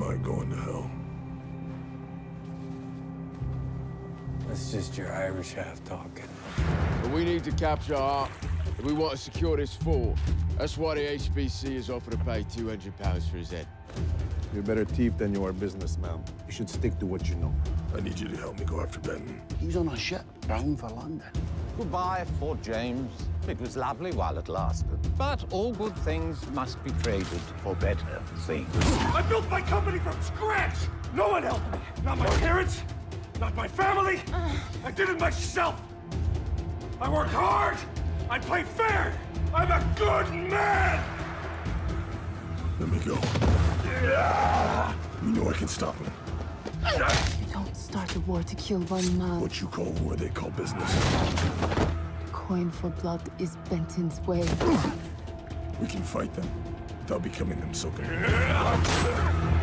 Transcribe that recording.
am I going to hell? That's just your Irish half talking. But we need to capture Harp if we want to secure this fort. That's why the HBC is offering to pay 200 pounds for his head. You're better thief than you are businessman. You should stick to what you know. I need you to help me go after Benton. He's on a ship bound for London. Goodbye, Fort James. It was lovely while it lasted. But all good things must be traded for better things. I built my company from scratch! No one helped me! Not my parents, not my family! I did it myself! I worked hard! I play fair! I'm a good man! Let me go. You know I can stop him. You don't start a war to kill one man. What you call war, they call business. Coin for blood is Benton's way. We can fight them without becoming them so good.